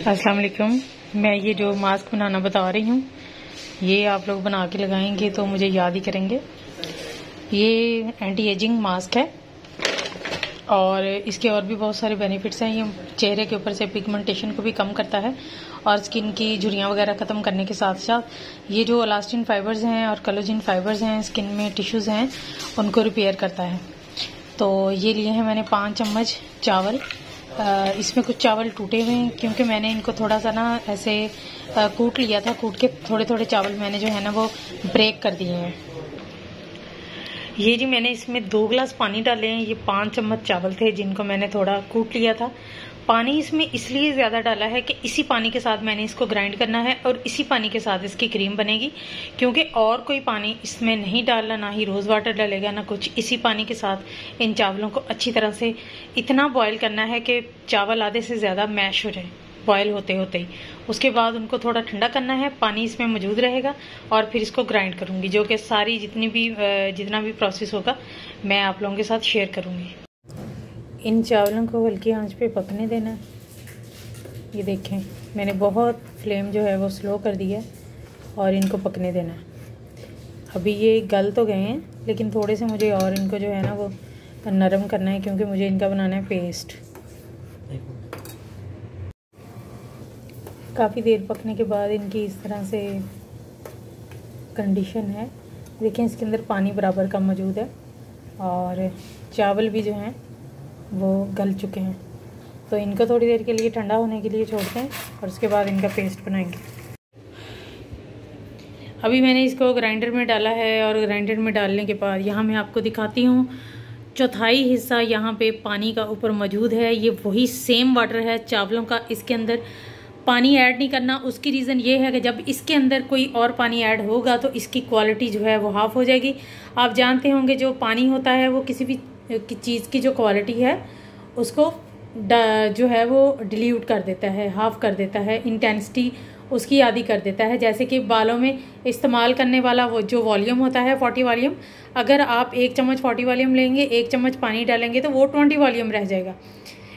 अस्सलाम वालेकुम मैं ये जो मास्क बनाना बता रही हूँ, ये आप लोग बना के लगाएँगे तो मुझे याद ही करेंगे। ये एंटी एजिंग मास्क है और इसके और भी बहुत सारे बेनिफिट्स हैं। ये चेहरे के ऊपर से पिगमेंटेशन को भी कम करता है और स्किन की झुरियाँ वगैरह ख़त्म करने के साथ साथ ये जो अलास्टिन फाइबर्स हैं और कलोजिन फाइबर्स हैं स्किन में टिश्यूज़ हैं, उनको रिपेयर करता है। तो ये लिए हैं मैंने पाँच चम्मच चावल। इसमें कुछ चावल टूटे हुए हैं, क्योंकि मैंने इनको थोड़ा सा ना ऐसे कूट लिया था, कूट के थोड़े थोड़े चावल मैंने जो है ना वो ब्रेक कर दिए हैं। ये जी मैंने इसमें दो गिलास पानी डाले हैं, ये पाँच चम्मच चावल थे जिनको मैंने थोड़ा कूट लिया था। पानी इसमें इसलिए ज़्यादा डाला है कि इसी पानी के साथ मैंने इसको ग्राइंड करना है और इसी पानी के साथ इसकी क्रीम बनेगी। क्योंकि और कोई पानी इसमें नहीं डालना, ना ही रोज़ वाटर डालेगा, ना कुछ। इसी पानी के साथ इन चावलों को अच्छी तरह से इतना बॉयल करना है कि चावल आधे से ज़्यादा मैश हो जाए बॉयल होते होते ही। उसके बाद उनको थोड़ा ठंडा करना है, पानी इसमें मौजूद रहेगा और फिर इसको ग्राइंड करूँगी, जो कि सारी जितनी भी जितना भी प्रोसेस होगा, मैं आप लोगों के साथ शेयर करूँगी। इन चावलों को हल्की आँच पे पकने देना। ये देखें, मैंने बहुत फ्लेम जो है वो स्लो कर दिया और इनको पकने देना। है अभी ये गल तो गए हैं, लेकिन थोड़े से मुझे और इनको जो है ना वो नरम करना है क्योंकि मुझे इनका बनाना है पेस्ट। काफ़ी देर पकने के बाद इनकी इस तरह से कंडीशन है। देखें, इसके अंदर पानी बराबर का मौजूद है और चावल भी जो हैं वो गल चुके हैं। तो इनको थोड़ी देर के लिए ठंडा होने के लिए छोड़ते हैं और उसके बाद इनका पेस्ट बनाएँगे। अभी मैंने इसको ग्राइंडर में डाला है और ग्राइंडर में डालने के बाद यहाँ मैं आपको दिखाती हूँ, चौथाई हिस्सा यहाँ पे पानी का ऊपर मौजूद है। ये वही सेम वाटर है, चावलों का इसके अंदर पानी ऐड नहीं करना। उसकी रीज़न ये है कि जब इसके अंदर कोई और पानी ऐड होगा तो इसकी क्वालिटी जो है वो हाफ़ हो जाएगी। आप जानते होंगे जो पानी होता है वो किसी भी चीज़ की जो क्वालिटी है, उसको जो है वो डिलीट कर देता है हाफ़ कर देता है इंटेंसिटी उसकी आदि कर देता है। जैसे कि बालों में इस्तेमाल करने वाला वो जो वॉल्यूम होता है फोर्टी वॉल्यूम अगर आप एक चम्मच फोर्टी वॉल्यूम लेंगे, एक चम्मच पानी डालेंगे तो वो ट्वेंटी वॉल्यूम रह जाएगा।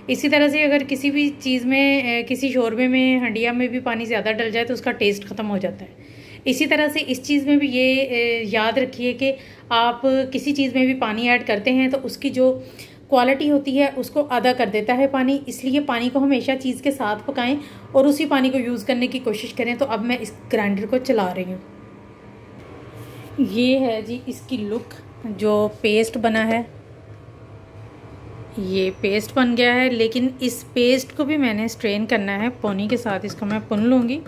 इसी तरह से अगर किसी भी चीज़ में किसी शोरबे में, हंडिया में भी पानी ज़्यादा डल जाए तो उसका टेस्ट ख़त्म हो जाता है। इसी तरह से इस चीज़ में भी ये याद रखिए कि आप किसी चीज़ में भी पानी ऐड करते हैं तो उसकी जो क्वालिटी होती है उसको आधा कर देता है पानी। इसलिए पानी को हमेशा चीज़ के साथ पकाएँ और उसी पानी को यूज़ करने की कोशिश करें। तो अब मैं इस ग्राइंडर को चला रही हूँ। ये है जी इसकी लुक, जो पेस्ट बना है। ये पेस्ट बन गया है, लेकिन इस पेस्ट को भी मैंने स्ट्रेन करना है। पोनी के साथ इसको मैं पुन लूँगी।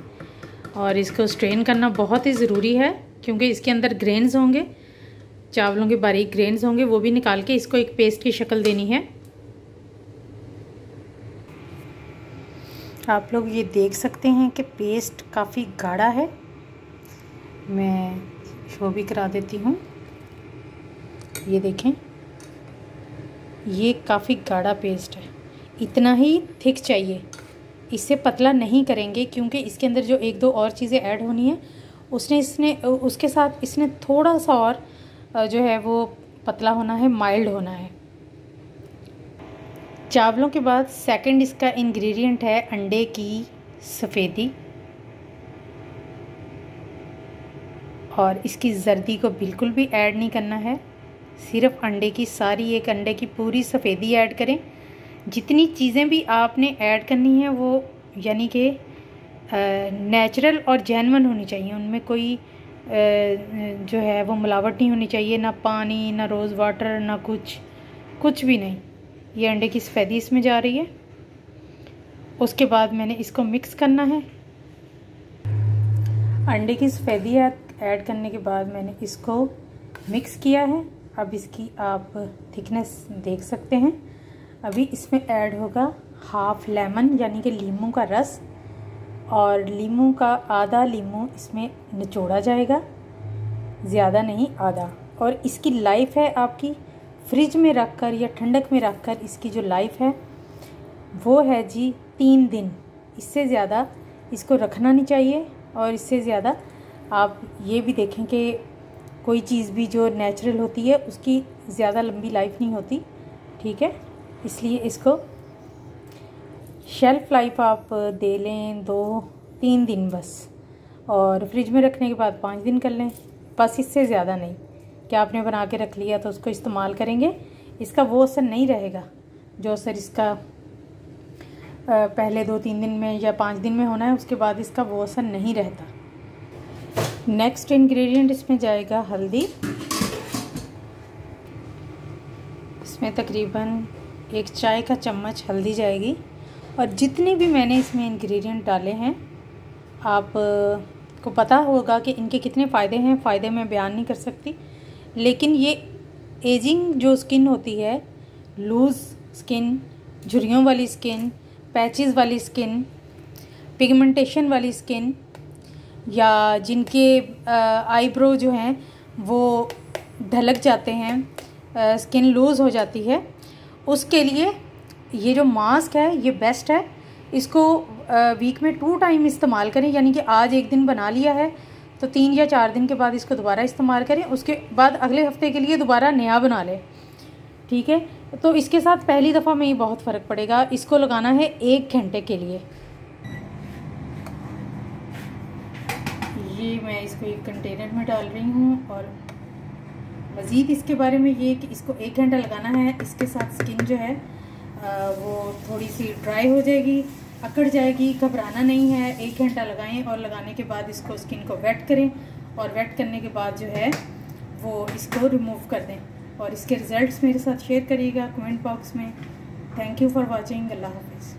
और इसको स्ट्रेन करना बहुत ही ज़रूरी है, क्योंकि इसके अंदर ग्रेन्स होंगे, चावलों के बारीक ग्रेन्स होंगे, वो भी निकाल के इसको एक पेस्ट की शक्ल देनी है। आप लोग ये देख सकते हैं कि पेस्ट काफ़ी गाढ़ा है। मैं शो भी करा देती हूँ। ये देखें, ये काफ़ी गाढ़ा पेस्ट है। इतना ही थिक चाहिए। इससे पतला नहीं करेंगे, क्योंकि इसके अंदर जो एक दो और चीज़ें ऐड होनी है, उसने इसने उसके साथ इसने थोड़ा सा और जो है वो पतला होना है माइल्ड होना है। चावलों के बाद सेकंड इसका इंग्रेडिएंट है अंडे की सफ़ेदी। और इसकी जर्दी को बिल्कुल भी ऐड नहीं करना है, सिर्फ़ अंडे की सारी, एक अंडे की पूरी सफ़ेदी ऐड करें। जितनी चीज़ें भी आपने ऐड करनी है, वो यानी कि नेचुरल और जैनवन होनी चाहिए। उनमें कोई जो है, वो मिलावट नहीं होनी चाहिए। ना पानी, ना रोज़ वाटर ना कुछ कुछ भी नहीं। ये अंडे की सफ़ेदी इसमें जा रही है। उसके बाद मैंने इसको मिक्स करना है। अंडे की सफ़ेदी ऐड करने के बाद मैंने इसको मिक्स किया है। अब इसकी आप थिकनेस देख सकते हैं। अभी इसमें ऐड होगा हाफ़ लेमन, यानी कि लीमू का रस, और लीमू का आधा लीमू इसमें निचोड़ा जाएगा, ज़्यादा नहीं, आधा। और इसकी लाइफ है आपकी फ्रिज में रख कर या ठंडक में रख कर इसकी जो लाइफ है, वो है जी तीन दिन। इससे ज़्यादा इसको रखना नहीं चाहिए, और इससे ज़्यादा आप ये भी देखें कि कोई चीज़ भी जो नेचुरल होती है, उसकी ज़्यादा लंबी लाइफ नहीं होती, ठीक है? इसलिए इसको शेल्फ लाइफ आप दे लें दो, तीन दिन बस। और फ्रिज में रखने के बाद पाँच दिन कर लें। बस इससे ज़्यादा नहीं। क्या आपने बना के रख लिया तो उसको इस्तेमाल करेंगे? इसका वो असर नहीं रहेगा। जो असर इसका पहले दो तीन दिन में या पाँच दिन में होना है, उसके बाद इसका वो असर नहीं रहता। नेक्स्ट इंग्रेडिएंट इसमें जाएगा हल्दी। इसमें तकरीबन एक चाय का चम्मच हल्दी जाएगी। और जितने भी मैंने इसमें इंग्रेडिएंट डाले हैं, आप को पता होगा कि इनके कितने फ़ायदे हैं। फ़ायदे मैं बयान नहीं कर सकती। लेकिन ये एजिंग जो स्किन होती है लूज़ स्किन झुरियों वाली स्किन पैचेस वाली स्किन पिगमेंटेशन वाली स्किन या जिनके आईब्रो जो हैं, वो ढलक जाते हैं स्किन लूज़ हो जाती है। उसके लिए ये जो मास्क है, ये बेस्ट है। इसको वीक में टू टाइम इस्तेमाल करें, यानी कि आज एक दिन बना लिया है तो तीन या चार दिन के बाद इसको दोबारा इस्तेमाल करें। उसके बाद अगले हफ़्ते के लिए दोबारा नया बना लें। ठीक है? तो इसके साथ पहली दफ़ा में ही बहुत फ़र्क पड़ेगा। इसको लगाना है एक घंटे के लिए। ये मैं इसको एक कंटेनर में डाल रही हूँ और मज़ीद इसके बारे में ये कि इसको एक घंटा लगाना है, इसके साथ स्किन जो है वो थोड़ी सी ड्राई हो जाएगी, अकड़ जाएगी, घबराना नहीं है। एक घंटा लगाएँ और लगाने के बाद इसको स्किन को वेट करें और वेट करने के बाद जो है, वो इसको रिमूव कर दें। और इसके रिज़ल्ट्स मेरे साथ शेयर करिएगा कमेंट बॉक्स में। थैंक यू फॉर वॉचिंग अल्लाह हाफिज़।